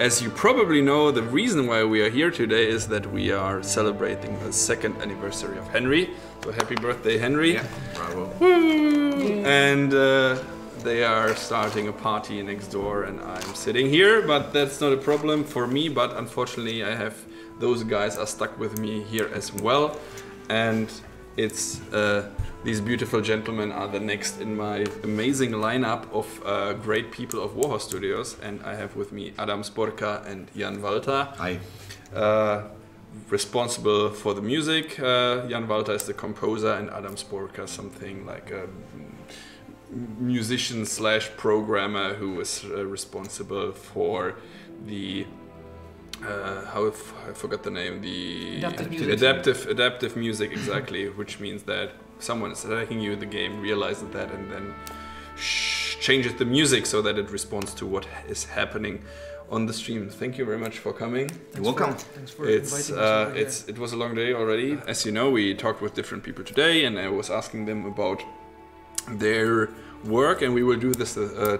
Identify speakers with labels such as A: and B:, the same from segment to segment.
A: as you probably know, the reason why we are here today is that we are celebrating the second anniversary of Henry. So happy birthday, Henry!
B: Yeah, bravo.
A: And uh, they are starting a party next door, and I'm sitting here. But that's not a problem for me. But unfortunately, I have those guys are stuck with me here as well, and it's uh, these beautiful gentlemen are the next in my amazing lineup of uh, great people of Warhorse Studios, and I have with me Adam Sporka and Jan Valta.
B: Hi.
A: Uh, responsible for the music. Uh, Jan Valta is the composer, and Adam Sporka something like a musician slash programmer who is uh, responsible for the uh, how if, I forgot the name the
C: Adaptive music.
A: adaptive adaptive music exactly, which means that someone is attacking you in the game, realizes that, and then sh- changes the music so that it responds to what is happening on the stream. Thank you very much for coming.
B: You're welcome.
C: Thanks for
A: It's
C: inviting us
A: uh, it's it was a long day already. As you know, we talked with different people today, and I was asking them about their work, and we will do this uh,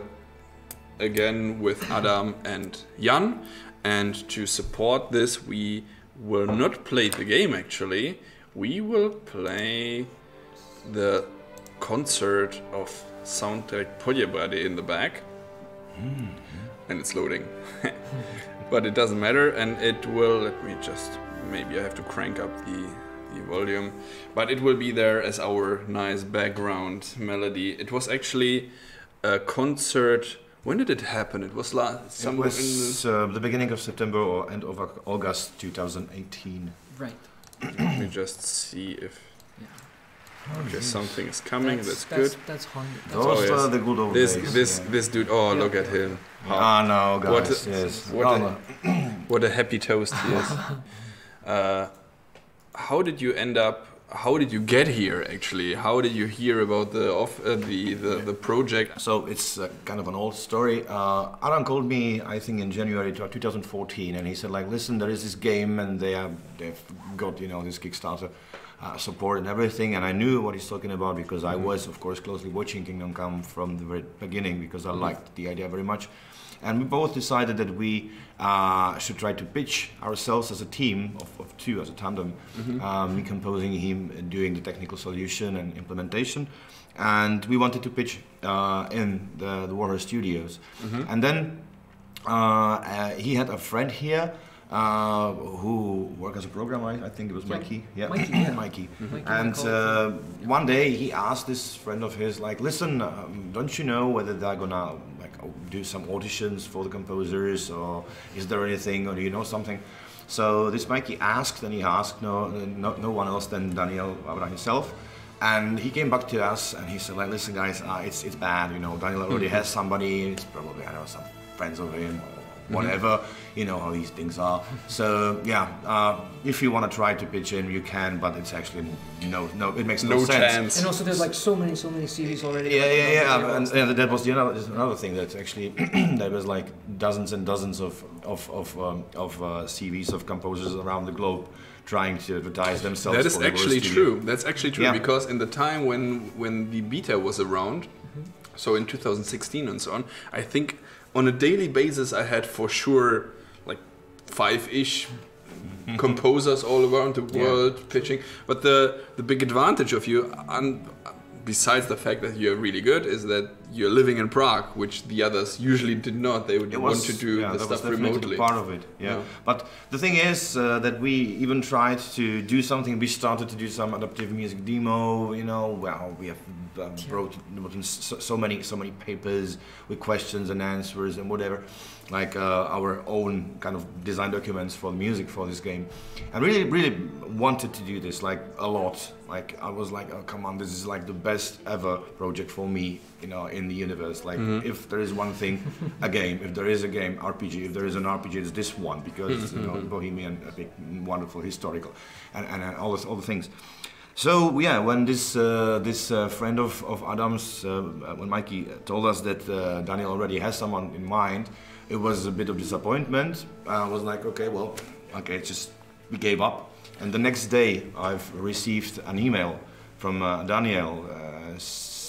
A: again with Adam and Jan. And to support this, we will not play the game. Actually, we will play the concert of Soundtrack Poděbrady in the back mm-hmm. and it's loading. but it doesn't matter, and it will. Let me just maybe I have to crank up the the volume, but it will be there as our nice background melody. It was actually a concert. When did it happen? It was last.
B: It
A: Somewhere in
B: was uh, the beginning of September or end of August 2018.
C: Right.
A: the, let me just see if
C: Yeah.
A: okay, something is coming. That's,
C: that's,
A: good.
C: That's Honza. That's
B: Those
A: Oh, yes.
B: are the good old
A: This
B: days.
A: this
B: yeah.
A: this dude. Oh,
C: Yeah.
A: look at him. How-
B: Ah, no,
A: What
B: guys.
A: a-
B: yes.
A: what
B: Oh,
A: a-
B: no.
A: What a happy toast he is. uh, how did you end up? How did you get here? Actually, how did you hear about the off uh, the, the the project?
B: So it's uh, kind of an old story. Uh, Adam called me, I think, in January 2014, and he said, like, listen, there is this game, and they have they've got you know this Kickstarter uh, support and everything, and I knew what he's talking about because I was, of course, closely watching Kingdom Come from the very beginning because I liked the idea very much, and we both decided that we uh, should try to pitch ourselves as a team of, of two, as a tandem, um, me composing, him doing the technical solution and implementation and we wanted to pitch uh, in the, the Warhorse Studios. And then uh, uh, he had a friend here uh, who worked as a programmer. I, I think it was. Mikey. Yeah,
C: Mikey, yeah.
B: Mikey.
C: Mikey
B: And uh, one day he asked this friend of his, like, listen, um, don't you know whether they're gonna like do some auditions for the composers, or is there anything, or do you know something? So this Mikey asked, and he asked no, no, no one else than Daniel Vávra himself. And he came back to us and he said, like, listen, guys, uh, it's, it's bad. You know, Daniel already has somebody. It's probably, I don't know, some friends of him or whatever. You know how these things are. So, yeah, uh, if you want to try to pitch in, you can, but it's actually no, no, it makes no,
A: No
B: sense.
A: chance.
C: And also, there's like so many, so many series already.
B: Yeah,
C: like,
B: yeah, yeah.
C: you
B: And, and that was the another, there's another thing that actually there was like dozens and dozens of of of, um, of uh, CVs of composers around the globe trying to advertise themselves.
A: That is
B: for
A: actually
B: Warhorse Studio.
A: true. That's actually true
B: Yeah.
A: because in the time when when the beta was around, so in 2016 and so on, I think on a daily basis I had for sure like five-ish composers all around the
B: Yeah.
A: world pitching. But the the big advantage of you, un, besides the fact that you're really good, is that you're living in Prague, which the others usually did not. They would
B: It
A: want to do
B: yeah,
A: the
B: that was
A: stuff
B: definitely
A: remotely.
B: part of it. Yeah.
A: Yeah.
B: But the thing is uh, that we even tried to do something. We started to do some adaptive music demo. You know, well, we have uh, wrote, written so, so many so many papers with questions and answers and whatever, like uh, our own kind of design documents for the music for this game, and really really wanted to do this like a lot. Like I was like, oh come on, this is like the best ever project for me, you know, in the universe. Like if there is one thing, a game. If there is a game, RPG. If there is an RPG, it's this one because you know Bohemian, epic, wonderful, historical, and, and, and all this, all the things. So yeah, when this uh, this uh, friend of of Adam's, uh, when Mikey told us that uh, Daniel already has someone in mind, it was a bit of disappointment. I was like, okay, well, okay, just we gave up. And the next day, I've received an email from uh, Daniel uh,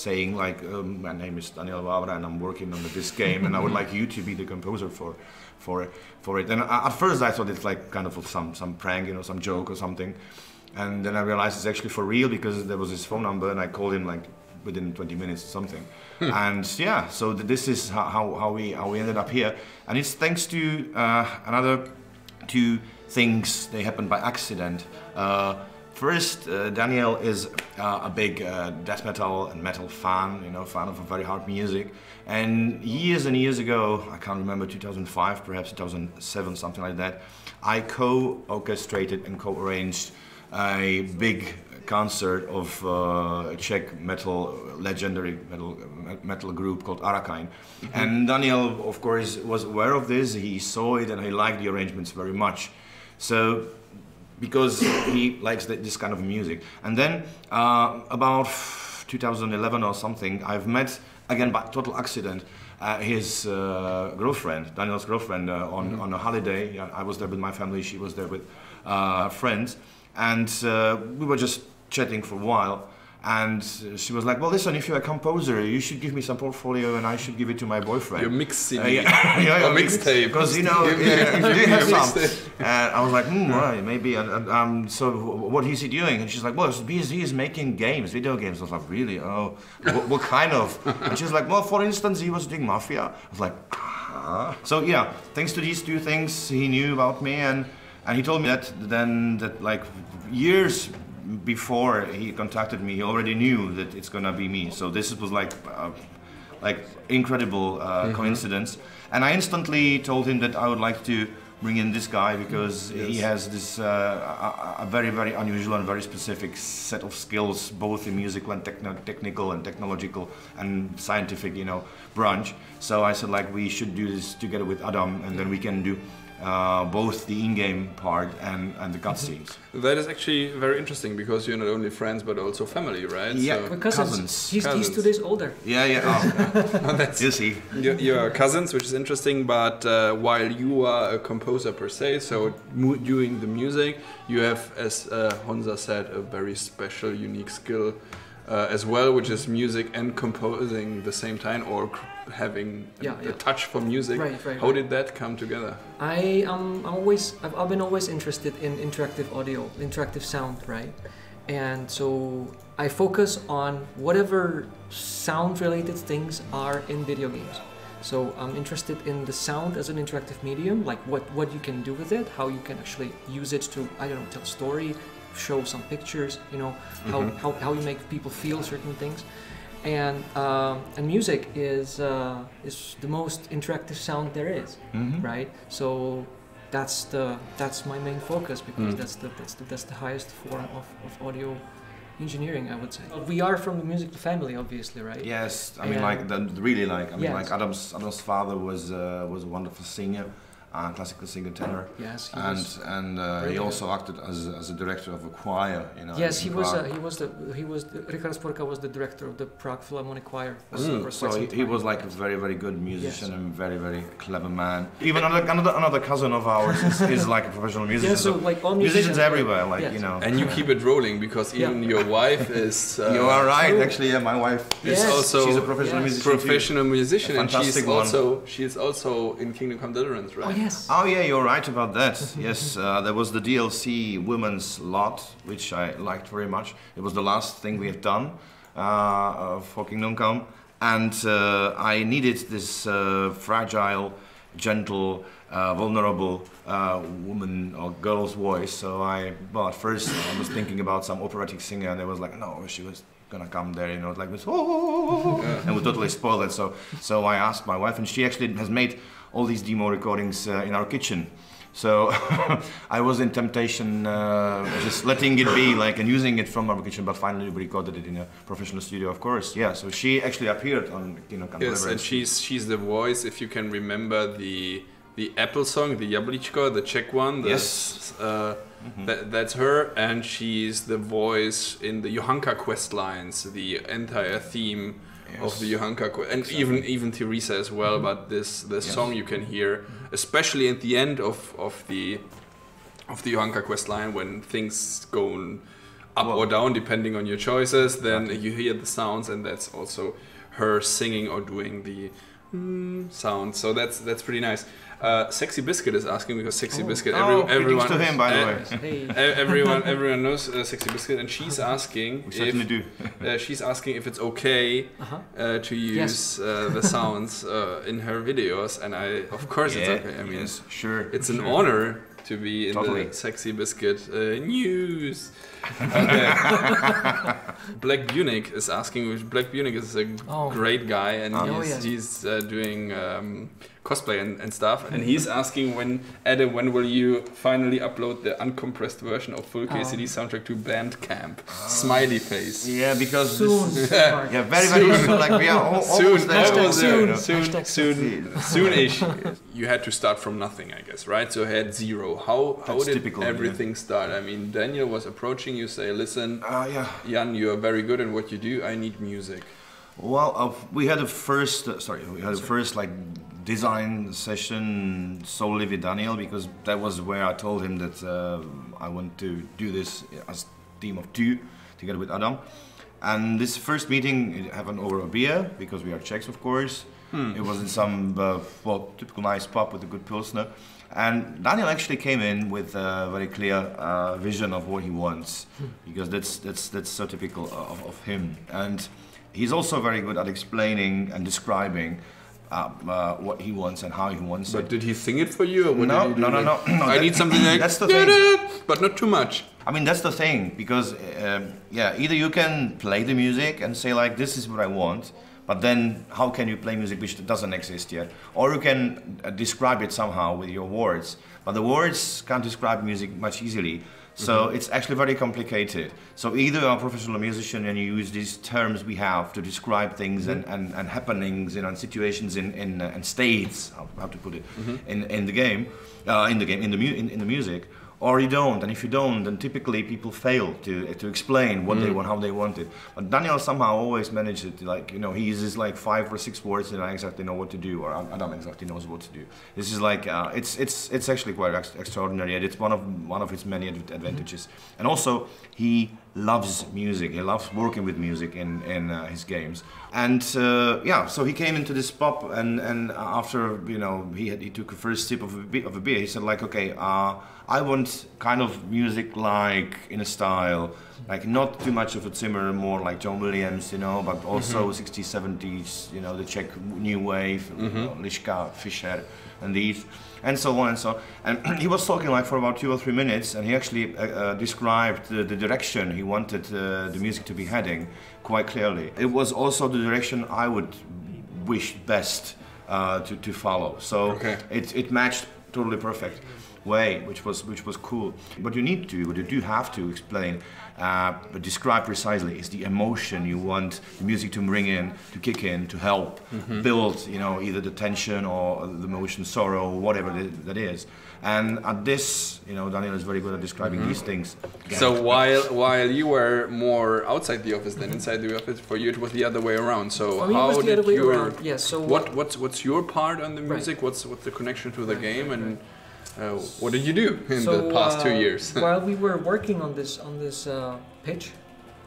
B: saying like, um, "My name is Daniel Vávra, and I'm working on this game, and I would like you to be the composer for, for, for it." And I, at first, I thought it's like kind of some some prank, you know, some joke or something. And then I realized it's actually for real because there was his phone number, and I called him like within 20 minutes or something. and yeah, so th- this is how, how, how we how we ended up here, and it's thanks to uh, another two things. They happened by accident. Uh, first, uh, Daniel is uh, a big uh, death metal and metal fan, you know, fan of very hard music. And years and years ago, I can't remember, 2005, perhaps 2007, something like that, I co-orchestrated and co-arranged a big concert of uh, Czech metal, legendary metal metal group called Arakain. And Daniel, of course, was aware of this. He saw it and he liked the arrangements very much. So, because he likes th- this kind of music. And then, uh, about 2011 or something, I've met again by total accident. Uh, his uh, girlfriend, Daniel's girlfriend, uh, on, on a holiday. Yeah, I was there with my family, she was there with uh, friends and uh, we were just chatting for a while and she was like well listen if you're a composer you should give me some portfolio and i should give it to my boyfriend.
A: Your mix CD.
B: Uh, yeah, yeah,
A: Or mixtape.
B: because you know yeah,
A: give
B: you have some. And i was like hmm, right, maybe and, and, um, so what is he doing? And she's like well he is making games video games. I was like really? Oh what, what kind of? And she's like well for instance he was doing mafia. I was like ah. so yeah thanks to these two things he knew about me and and he told me that then that like years before he contacted me, he already knew that it's gonna be me. So this was like uh, like incredible uh, coincidence. And I instantly told him that I would like to bring in this guy because he has this uh, a, a very very unusual and very specific set of skills, both in musical and techno- technical and technological and scientific, you know, branch. So I said like we should do this together with Adam, and then we can do. Uh, both the in-game part and, and the cutscenes.
A: That is actually very interesting because you're not only friends but also family, right?
B: Yeah.
A: So,
C: cousins.
B: Cousins.
C: He's, he's two days older.
B: Yeah, yeah. Oh,
A: that's
B: you see.
A: you're, you're cousins, which is interesting. But uh, while you are a composer per se, so mu- doing the music, you have, as uh, Honza said, a very special, unique skill uh, as well, which is music and composing the same time, or having a-
C: Yeah,
A: a,
C: yeah.
A: touch for music.
C: Right, right,
A: How
C: right.
A: did that come together?
C: I um I'm always I've, I've been always interested in interactive audio, interactive sound, right? And so I focus on whatever sound related things are in video games. So I'm interested in the sound as an interactive medium, like what what you can do with it, how you can actually use it to I don't know tell story, show some pictures, you know, how,
B: Mhm.
C: how, how you make people feel certain things. And um, and music is uh, is the most interactive sound there is
B: Mhm.
C: right? So that's the that's my main focus because
A: Mm.
C: that's the that's the that's the highest form of, of audio engineering, I would say. We are from the music family, obviously, right?
B: Yes, I mean, like, that really like, I mean,
C: Yes.
B: like Adam's Adam's father was uh, was a wonderful singer, uh, classical singer tenor,
C: Yes, he
B: and
C: was.
B: and uh, he also acted as as a director of a choir, you know.
C: Yes, he was. Uh, he was the. He was. The, Richard Sporka was the director of the Prague Philharmonic Choir. for-
A: Mm.
C: for
B: so he, he was like a very very good musician
C: Yes.
B: and very very clever man. Even another another, another cousin of ours is, is like a professional musician.
C: Yeah, so like all
B: musicians
C: musicians
B: everywhere, like
C: Yes.
B: you know.
A: And you keep it rolling because
C: Yeah.
A: even your wife is. Uh,
B: you are right,
C: True.
B: actually. Yeah, my wife
A: Is also
B: she's a professional
C: Yes.
B: musician. too.
A: professional musician,
B: A
A: and she's
B: fantastic one.
A: also she's also in Kingdom Come Deliverance, right?
C: Oh yes.
B: Oh yeah, you're right about that. yes, uh, there was the DLC Women's Lot, which I liked very much. It was the last thing we have done uh, uh, for Kingdom Come, and uh, I needed this uh, fragile, gentle, uh, vulnerable woman or girl's voice. So I, well, at first I was thinking about some operatic singer, and there was like, no, she was gonna come there, you know, like this, oh, and we totally spoiled it. So, so I asked my wife, and she actually has made all these demo recordings uh, in our kitchen. So I was in temptation, uh, just letting it be, like, and using it from our kitchen. But finally, we recorded it in a professional studio, of course. Yeah. So she actually appeared on, you know,
A: Yes, and she's she's the voice. If you can remember the the Apple song, the Jabličko, the Czech one. The,
B: Yes.
A: Uh, that, that's her, and she's the voice in the Johanka quest lines, the entire theme of the
B: Yes.
A: Johanka and
B: Exactly.
A: even even Teresa as well. But this the song you can hear, especially at the end of of the of the Johanka quest line when things go up
B: Well-
A: or down depending on your choices. Then you hear the sounds, and that's also her singing or doing the mm, sound. So that's that's pretty nice. Uh, Sexy Biscuit is asking because Sexy
C: Oh.
A: Biscuit,
B: Oh,
A: every,
B: greetings
A: everyone,
B: to him, by the
A: uh,
B: way.
A: Everyone, everyone knows uh, Sexy Biscuit, and she's asking
B: We certainly
A: if
B: do.
A: uh, she's asking if it's okay
C: Uh-huh.
A: uh, to use uh, the sounds uh, in her videos, and I, of course, it's okay. I mean,
B: yes, sure.
A: it's an
B: sure.
A: honor to be in
B: Totally.
A: the Sexy Biscuit uh, news. Okay. Black Bunic is asking. which- Black Bunic is a
C: Oh.
A: great guy, and
B: Oh.
A: he's,
C: Oh, yes.
A: he's uh, doing um, cosplay and, and stuff. And he's asking when Adam, when will you finally upload the uncompressed version of full KCD soundtrack to Bandcamp? Smiley face.
B: Yeah, because
C: Soon.
B: this,
C: Mark.
B: yeah, very very soon. Like we are al-
A: Soon,
B: almost there.
A: almost
B: almost
A: there.
B: there, you know.
A: Soon,
C: Hashtag
A: soon, soon-ish. You had to start from nothing, I guess, right? So you had zero. How how
B: That's
A: did
B: typical, yeah.
A: everything start? I mean, Daniel was approaching you, say, "Listen,
B: Uh, yeah.
A: Jan, you are very good in what you do. I need music."
B: Well, uh, we had a first. Uh, sorry, we had a first like design session solely with Daniel because that was where I told him that uh, I want to do this as team of two together with Adam. And this first meeting it happened over a beer because we are Czechs, of course. It was in some uh, well typical nice pub with a good pilsner. And Daniel actually came in with a very clear uh, vision of what he wants, because that's that's that's so typical of, of him. And he's also very good at explaining and describing uh, uh, what he wants and how he wants
A: But
B: it.
A: But did he sing it for you? Or
B: No,
A: did he do?
B: no, no, no, no,
A: I
B: that-
A: need something like
B: that's the
A: "Da-da," but not too much.
B: I mean, that's the thing because um, yeah, either you can play the music and say like, "This is what I want," but then how can you play music which doesn't exist yet? Or you can uh, describe it somehow with your words, but the words can't describe music much easily. So it's actually very complicated. So either you're a professional musician and you use these terms we have to describe things and, and, and happenings know, and situations in, in uh, and states, how, how to put it, in, in the game, uh, in the game, in the, mu- in, in the music, or you don't. And if you don't, then typically people fail to to explain what they want, how they want it. But Daniel somehow always manages it. Like you know, he uses like five or six words, and I exactly know what to do, or Adam exactly knows what to do. This is like uh, it's it's it's actually quite ex- extraordinary, and it's one of one of its many ad- advantages. And also, he loves music. He loves working with music in in uh, his games. And uh, yeah, so he came into this pub, and and after you know he had, he took a first sip of a, be- of a beer, he said like, okay, uh, I want kind of music like in a style, like not too much of a Zimmer, more like John Williams, you know, but also 60s, 70s, you know, the Czech new wave, you know, Liška, Fišer, and these, and so on and so on. And he was talking like for about two or three minutes, and he actually uh, uh, described the, the direction he wanted uh, the music to be heading quite clearly. It was also the direction I would wish best uh, to, to follow. So
A: Okay.
B: it, it matched totally perfect way, which was which was cool. But you need to, what you do have to explain, uh, but describe precisely is the emotion you want the music to bring in, to kick in, to help build, you know, either the tension or the emotion, sorrow, whatever that is. And at this, you know, Daniel is very good at describing these things.
A: So while while you were more outside the office than inside the office, for you it was the other way around. So
C: For
A: how did
C: other way
A: your
C: around. Yes. So
A: what what's what's your part on the
C: Right.
A: music? What's what's the connection to the
C: Right,
A: game,
C: right,
A: and uh, what did you do in
C: so,
A: the past two
C: uh,
A: years?
C: while we were working on this on this uh, pitch,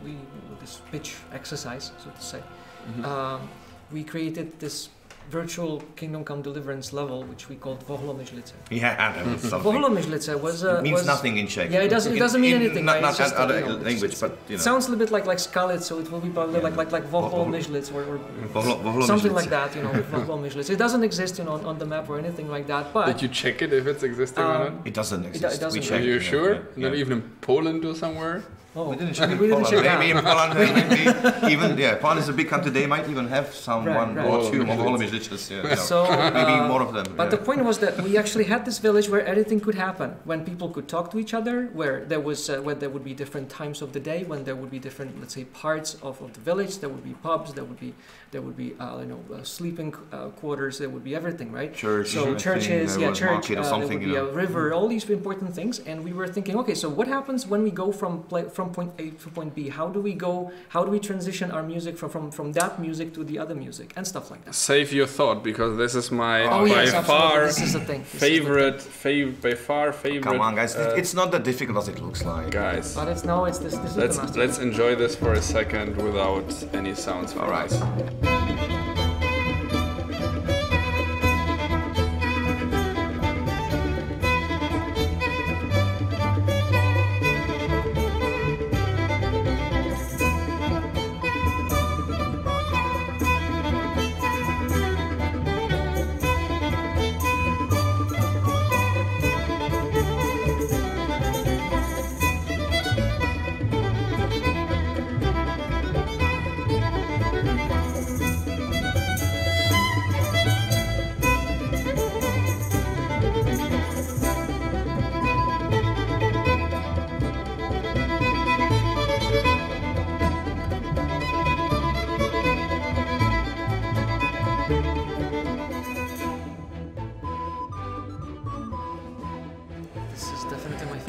C: we this pitch exercise, so to say,
A: Mm-hmm.
C: um, we created this virtual Kingdom Come Deliverance level, which we called Vohlomyšlice.
B: Yeah, that was something.
C: Vohlomyšlice was uh,
B: It means
C: was,
B: nothing in Czech.
C: Yeah, it doesn't- it doesn't mean anything,
B: Not,
C: right?
B: not
C: It's just, uh,
B: other
C: you know,
B: language,
C: it's-
B: but you
C: It
B: know.
C: sounds a little bit like like Skalitz, so it will be probably
B: Yeah.
C: like like like
B: Vohlo-
C: Vohlomyšlice or, or
B: Vohlo- Vohlo-
C: something like that, you know, Vohlomyšlice. It doesn't exist, you know, on, on the map or anything like that, but
A: did you check it if it's existing or
C: Um,
A: not?
B: It doesn't exist.
C: doesn't
B: we
C: exist.
A: Are
B: checked.
A: you
B: yeah,
A: sure?
B: yeah,
A: Not
B: yeah.
A: even in Poland or somewhere?
C: Oh,
B: We didn't check in
C: we didn't
B: Poland.
C: check
B: Maybe in Poland, maybe even yeah. Poland is a big country. They might even have some
C: Right,
B: one
C: right.
B: or two
A: Volomyšlice.
B: more Volomyšlices, Yeah, you know.
C: So,
B: maybe
C: uh,
B: more of them.
C: But
B: yeah.
C: the point was that we actually had this village where anything could happen, when people could talk to each other, where there was uh, where there would be different times of the day, when there would be different, let's say, parts of, of the village. There would be pubs, there would be there would be uh, you know uh, sleeping uh, quarters, there would be everything, right?
B: church,
C: So
B: I
C: churches, yeah,
B: was
C: church.
B: market
C: Uh,
B: or
C: there
B: something.
C: would
B: You
C: be
B: know.
C: a river, all these important things, and we were thinking, okay, so what happens when we go from play, from from point A to point B? How do we go? How do we transition our music from from, from that music to the other music and stuff like that?
A: Save your thought because this is my
C: Oh,
A: by
C: yes,
A: far
C: This is the thing. This is the
A: favorite, fav- by far favorite.
B: Come on, guys.
A: uh,
B: it's not that difficult as it looks like.
A: guys.
C: But it's no, it's this. This
A: Let's
C: the
A: let's enjoy this for a second without any sounds. from
B: All right.
A: us.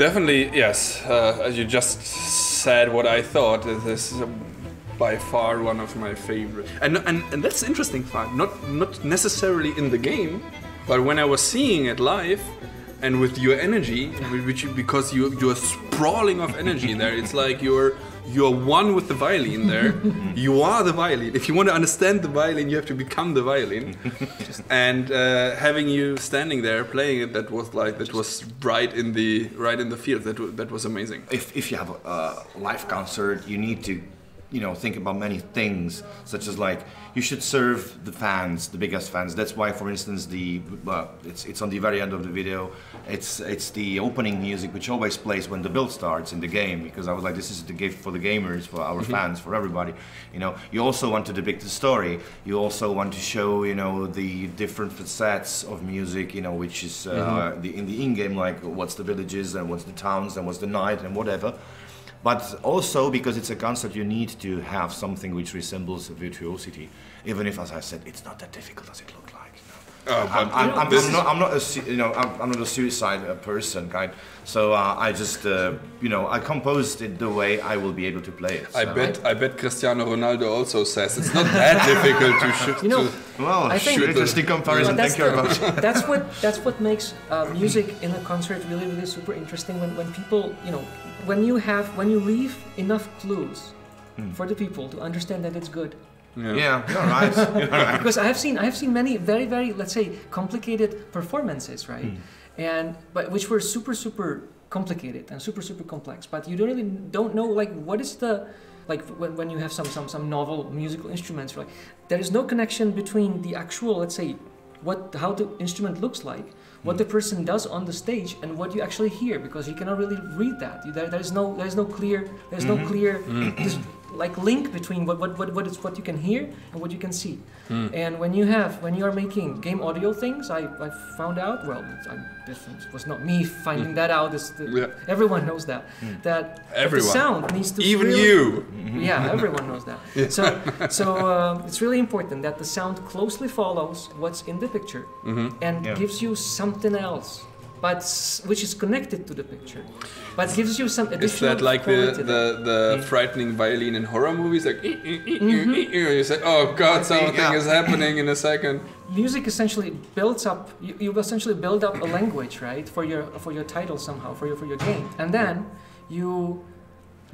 C: Definitely
A: yes. Uh, as you just said, what I thought. This is by far one of my favorite. And and, and that's interesting part. Not not necessarily in the game, but when I was seeing it live, and with your energy, which you, because you you're sprawling of energy there. It's like you're you're one with the violin there. you are the violin. If you want to understand the violin, you have to become the violin. and uh, having you standing there playing it, that was like that was right in the right in the field. That that was amazing.
B: if, if you have a, a live concert, you need to, you know, think about many things, such as like you should serve the fans, the biggest fans. That's why, for instance, the well, it's it's on the very end of the video. It's it's the opening music which always plays when the build starts in the game because I was like, this is the gift for the gamers, for our fans, for everybody. You know, you also want to depict the story. You also want to show, you know, the different facets of music. You know, which is uh, the in the in-game like what's the villages and what's the towns and what's the night and whatever. But also because it's a concert, you need to have something which resembles virtuosity, even if, as I said, it's not that difficult as it looked like. You.
A: Oh,
B: I'm,
A: but
B: I'm, I'm, I'm not, I'm not a, you know, I'm, I'm not a suicide uh, person, kind. So uh, I just, uh, you know, I composed it the way I will be able to play it.
A: I bet I bet Cristiano Ronaldo also says it's not that difficult to shoot.
C: You know,
A: to-
B: Well,
C: I think-
B: interesting comparison.
C: But that's
B: Thank you very much.
C: that's what that's what makes uh, music in a concert really really super interesting when, when people you know when you have when you leave enough clues
B: Hmm.
C: for the people to understand that it's good
B: Yeah, you're right. You're right.
C: because I have seen I have seen many very very let's say complicated performances right hmm. and but which were super super complicated and super super complex but you don't really don't know like what is the like when, when you have some some some novel musical instruments right there is no connection between the actual let's say what how the instrument looks like what the person does on the stage and what you actually hear because you cannot really read that. There, there's no there's no clear there's no mm-hmm. clear mm-hmm. this, like link between what, what, what, what is what you can hear and what you can see. Mm. And when you have when you are making game audio things i, I found out well it's- I, this was not me finding mm. that out. It's the,
A: Yeah.
C: everyone knows that mm. that
A: Everyone.
C: the sound needs to
A: Even
C: really-
A: you.
C: yeah, everyone knows that. So, so uh, it's really important that the sound closely follows what's in the picture mm-hmm. and
B: Yeah.
C: gives you something else, but which is connected to the picture, but gives you some additional.
A: Is that like the,
C: quality there.
A: the, the frightening violin in horror movies? Like, "Eh, eh, eh, eh, eh, eh," you say, oh god, something
B: yeah.
A: is happening in a second.
C: Music essentially builds up. You, you essentially build up a language, right, for your for your title somehow, for your for your game, and then you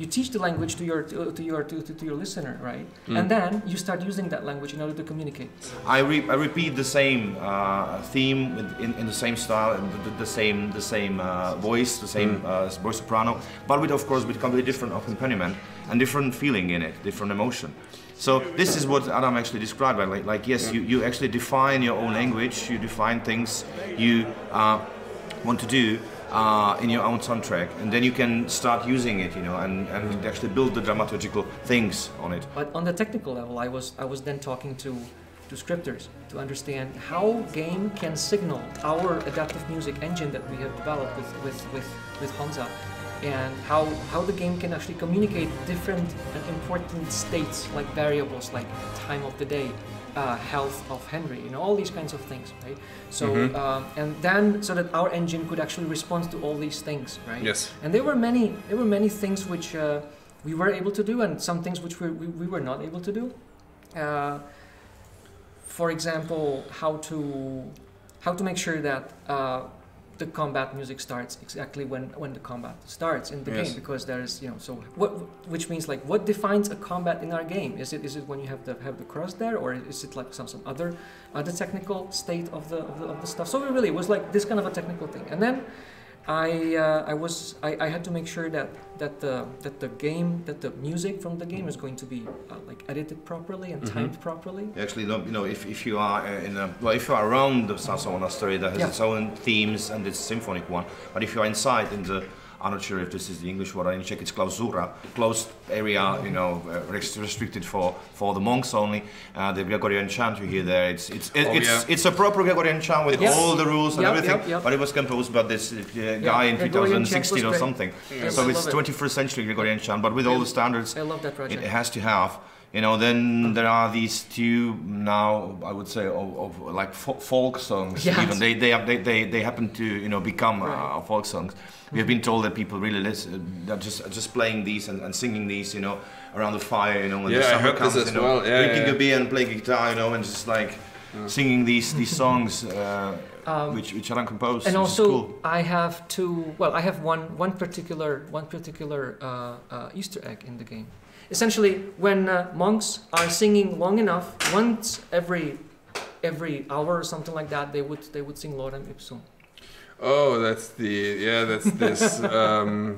C: you teach the language to your to, to your to, to, your listener, right, and then you start using that language in order to communicate.
B: I, re- I repeat the same uh, theme in, in the same style and the, the same the same uh, voice, the same uh, voice soprano, but with of course with completely different accompaniment and different feeling in it, different emotion. So this is what Adam actually described. right? Like, like yes, you, you actually define your own language, you define things you uh, want to do uh, in your own soundtrack, and then you can start using it, you know, and, and actually build the dramaturgical things on it.
C: But on the technical level, I was I was then talking to to scripters to understand how game can signal our adaptive music engine that we have developed with with with, with Honza and how how the game can actually communicate different and important states like variables like time of the day, uh, health of Henry, you know all these kinds of things, right? So
A: Mhm.
C: um, and then so that our engine could actually respond to all these things, right?
A: Yes.
C: And there were many there were many things which uh, we were able to do and some things which we, we, we were not able to do. Uh, for example, how to how to make sure that uh, the combat music starts exactly when, when the combat starts in the
A: Yes.
C: game because there's you know so what which means like what defines a combat in our game? Is it is it when you have the have the cross there or is it like some some other other technical state of the of the, of the stuff? So it really was like this kind of a technical thing. And then I uh, I was I, I had to make sure that that the that the game that the music from the game is going to be uh, like edited properly and
A: Mhm.
C: timed properly.
B: Actually, no, you know, if, if you are uh, in a well, if you are around the Sarsona story that has
C: Yeah.
B: its own themes and it's symphonic one, but if you are inside in the I'm not sure if this is the English word. I didn't check. It's clausura, closed area. You know, uh, rest- restricted for, for the monks only. Uh, the Gregorian chant you hear there. It's it's it,
A: Oh,
B: it's
A: yeah.
B: it's a proper Gregorian chant with
C: Yes.
B: all the rules and
C: Yep,
B: everything.
C: yep, yep.
B: But it was composed by this uh, guy in
C: Gregorian
B: 2016 or something.
C: Yes,
B: so it's 21st century Gregorian chant, but with all the standards
C: I love that
B: it has to have. You know, then there are these two now. I would say of, of like fo- folk songs.
C: Yes.
B: Even they they, they they they happen to you know become
C: Right.
B: uh, folk songs. We have been told that people really listen, uh, just just playing these and, and singing these, you know, around the fire, you know, when
A: Yeah,
B: the
A: I
B: summer
A: heard this
B: comes,
A: as
B: you know,
A: well. Yeah,
B: drinking
A: yeah,
B: a beer and playing guitar, you know, and just like singing these these songs, uh,
C: Um,
B: which which are uncomposed.
C: and also
B: cool.
C: I have two. Well, I have one one particular one particular uh, uh, Easter egg in the game. Essentially, when uh, monks are singing long enough, once every every hour or something like that, they would they would sing Lorem Ipsum.
A: Oh, that's the yeah. That's this. um,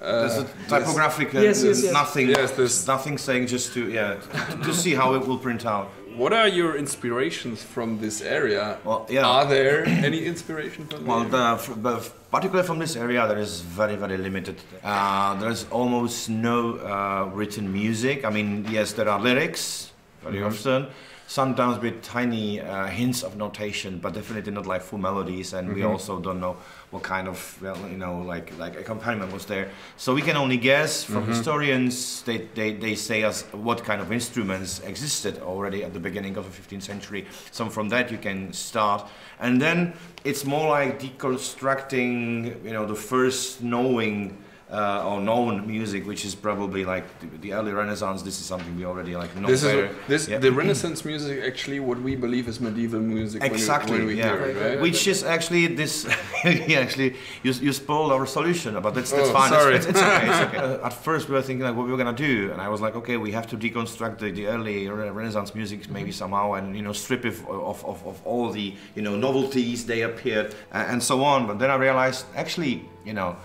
A: uh,
B: There's a
A: this-
B: typographic, uh,
C: Yes, yes, yes.
B: nothing,
A: Yes, this-
B: nothing saying just to yeah to, to see how it will print out.
A: What are your inspirations from this area?
B: Well, yeah.
A: Are there any inspiration from
B: Well,
A: there?
B: the, f- the, particularly from this area, there is very, very limited. Uh, there's almost no uh, written music. I mean, yes, there are lyrics very
A: Mhm.
B: often, sometimes with tiny uh, hints of notation, but definitely not like full melodies. And we
A: Mhm.
B: also don't know what kind of, well, you know, like like accompaniment was there. So we can only guess from
A: Mhm.
B: historians. They, they they say us what kind of instruments existed already at the beginning of the 15th century. So from that you can start, and then it's more like deconstructing, you know, the first knowing uh, or known music, which is probably like the, early Renaissance. This is something we already like know
A: this is
B: better.
A: this
B: Yeah.
A: the Renaissance music actually what we believe is medieval music when we-
B: Exactly,
A: when we,
B: yeah.
A: it, right?
B: Which is actually this. yeah, actually, you, you spoiled our solution, but that's, that's
A: Oh,
B: fine.
A: sorry.
B: It's, it's, it's okay. It's okay. Uh, at first, we were thinking like what we were gonna do, and I was like, okay, we have to deconstruct the, the early Re- Renaissance music maybe somehow, and you know, strip it of, of, of all the you know novelties they appeared uh, and so on. But then I realized, actually, you know.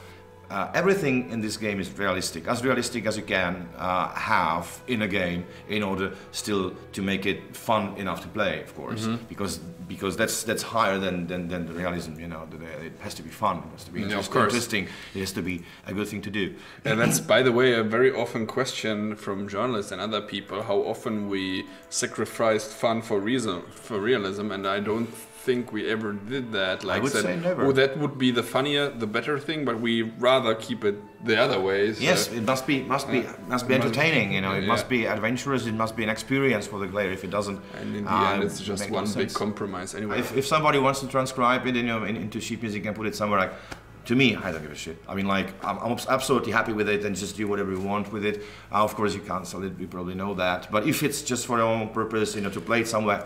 B: Uh, everything in this game is realistic, as realistic as you can uh, have in a game, in order still to make it fun enough to play, of course,
A: Mhm.
B: because because that's that's higher than, than, than the realism. You know, The- the- it has to be fun, it has to be
A: Yeah, of course.
B: interesting, it has to be a good thing to do.
A: And that's, by the way, a very often question from journalists and other people: how often we sacrificed fun for reason for realism, and I don't think we ever did that. Like
B: would
A: said,
B: say never.
A: Oh, that would be the funnier, the better thing, but we rather keep it the other way. so-
B: Yes, it must be must be
A: Yeah.
B: must be
A: It must-
B: entertaining. You know, it
A: yeah.
B: must be adventurous. It must be an experience for the player. If it doesn't,
A: And in the
B: uh,
A: end, it's just
B: no
A: one big compromise. Anyway,
B: If, if somebody wants to transcribe it, you know, in, into sheet music and put it somewhere like. To me, I don't give a shit. I mean, like, I'm, I'm absolutely happy with it and just do whatever you want with it. Uh, of course, you can't sell it, we probably know that. But if it's just for your own purpose, you know, to play it somewhere,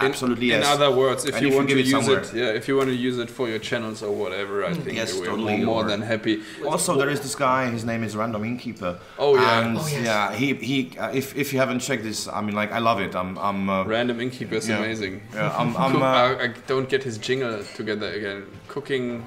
A: in,
B: absolutely yes.
A: In other words, if
B: And
A: you
B: if
A: want
B: give
A: to
B: it
A: use
B: somewhere.
A: it, yeah, if you want to use it for your channels or whatever, I think
B: Yes,
A: we're
B: totally,
A: more, more than happy.
B: Also, there is this guy. His name is Random Innkeeper.
A: Oh, yeah.
B: And
C: Oh, yes.
B: yeah, he he. Uh, if if you haven't checked this, I mean, like, I love it. I'm I'm. Uh,
A: Random innkeeper is
B: Yeah.
A: amazing.
B: yeah, I'm, I'm uh,
A: I, I don't get his jingle together again. Cooking,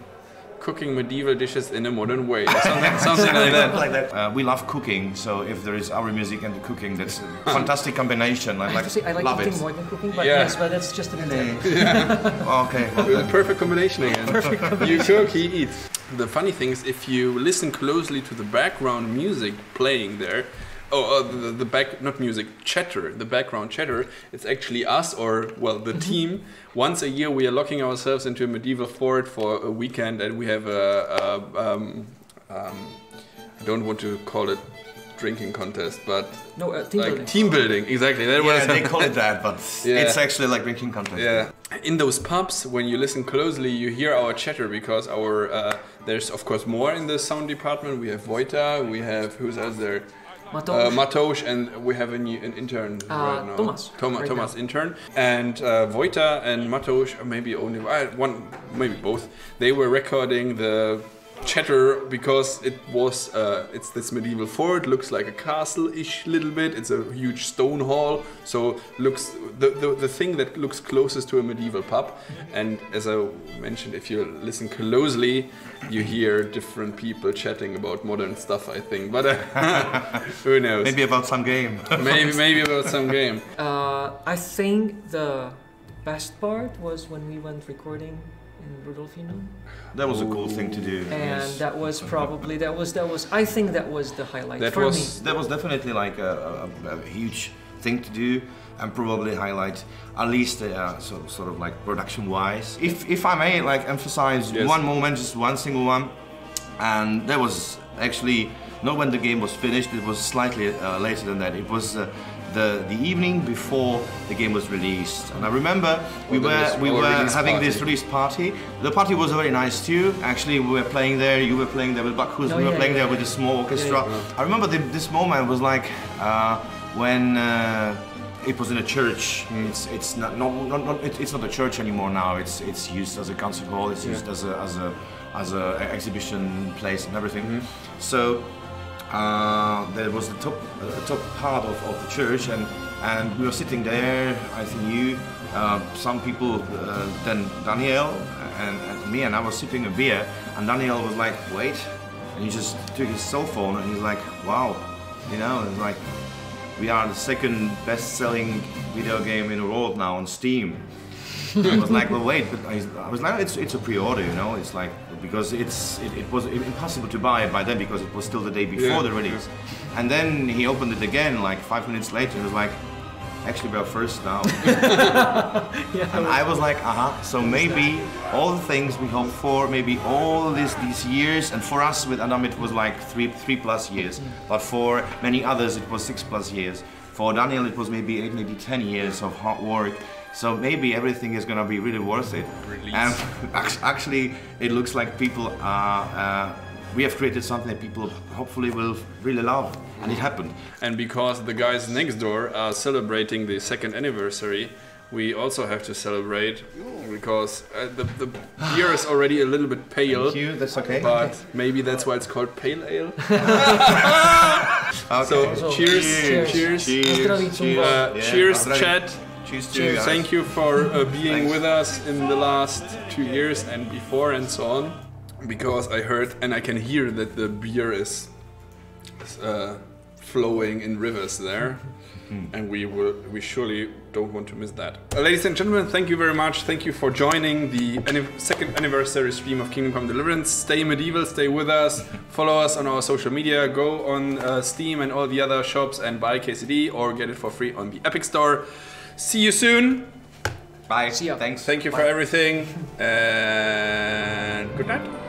A: cooking medieval dishes in a modern way, something, something like that.
B: like that. Uh, we love cooking, so if there is our music and the cooking, that's a fantastic combination. I
C: I have
B: like,
C: to say I like
B: love
C: eating
B: it.
C: more than cooking, but
A: Yeah.
C: yes, but that's just an detail.
B: okay, well,
A: The perfect combination again. You cook, he eats. The funny thing is, if you listen closely to the background music playing there, oh, uh, the, the back, not music, chatter, the background chatter, it's actually us or, well, the team. Once a year, we are locking ourselves into a medieval fort for a weekend and we have a, a, um, um, I don't want to call it drinking contest, but
C: No, uh, team
A: like
C: building.
A: team building. Exactly. That
B: Yeah,
A: was
B: they call it that, but
A: Yeah.
B: it's actually like drinking contest.
A: Yeah. In those pubs, when you listen closely, you hear our chatter because our uh, there's of course more in the sound department. We have Vojta, we have who's else there?
C: Matos.
A: Uh, and we have a new, an intern
C: Uh,
A: right now.
C: Thomas,
A: Thomas,
C: right
A: Thomas intern, and uh, and Matosh, or maybe only uh, one, maybe both. They were recording the chatter because it was uh, it's this medieval fort looks like a castle-ish little bit. It's a huge stone hall so looks the, the, the thing that looks closest to a medieval pub. And as i mentioned if you listen closely you hear different people chatting about modern stuff i think. But uh, who knows?
B: Maybe about some game.
A: maybe maybe about some game.
C: Uh, I think the best part was when we went recording in Rudolfinum,
B: that was a cool thing to do.
C: and
B: yes.
C: that was probably that was that was I think that was the highlight
A: That
C: for
A: was-
C: me.
B: that was definitely like a, a, a huge thing to do and probably highlight at least uh, sort, sort of like production wise if, if i may like emphasize
A: Yes.
B: one moment just one single one and that was actually not when the game was finished it was slightly uh, later than that it was uh, the, the evening before the game was released and i remember we were
A: release-
B: we were
A: release
B: having this release party the party was very nice too actually we were playing there you were playing there with Bakhus,
C: Oh,
B: we were playing
C: yeah,
B: there with a small orchestra
C: yeah.
B: I remember the, this moment was like uh, when uh, it was in a church. It's it's not, not, not, not it, it's not a church anymore now. It's it's used as a concert hall. It's used as a as a as a exhibition place and everything. So uh, there was the top uh, top part of, of the church and and we were sitting there. I think you. Uh, some people, uh, then Daniel and, and me, and I was sipping a beer, and Daniel was like, "Wait," and he just took his cell phone and he's like, "Wow," you know, and like we are the second best-selling video game in the world now on Steam. I was like, well, wait, but I, I was like, it's, it's a pre-order, you know. It's like because it's it, it was impossible to buy it by then because it was still the day before
A: Yeah.
B: the release. And then he opened it again like five minutes later. and was like, actually, we're first now. And I was like, uh-huh. So maybe all the things we hoped for, maybe all this these years, and for us with Adam it was like three three plus years, but for many others it was six plus years. For Daniel it was maybe eight, maybe ten years of hard work. So maybe everything is gonna be really worth it.
A: Release.
B: And actually, it looks like people are. Uh, we have created something that people hopefully will really love, and it happened.
A: And because the guys next door are celebrating the second anniversary, we also have to celebrate because uh, the, the beer is already a little bit pale.
B: Thank you. That's okay.
A: But maybe that's why it's called pale ale.
B: Okay.
A: So,
C: So,
A: cheers,
C: cheers.
A: cheers.
C: Pozdrawiam.
A: Uh, cheers,
B: pozdrawiam.
A: chat.
B: Cheers to you guys.
A: Thank you for uh, being
B: Thanks.
A: with us in the last two years and before and so on. Because I heard and I can hear that the beer is uh, flowing in rivers there. and we will, we surely don't want to miss that. Uh, ladies and gentlemen, thank you very much. Thank you for joining the second anniversary stream of Kingdom Come Deliverance. Stay medieval, stay with us. Follow us on our social media. Go on uh, Steam and all the other shops and buy KCD or get it for free on the Epic Store. See you soon.
B: Bye.
C: See you.
B: Thanks.
A: Thank you for everything and good night.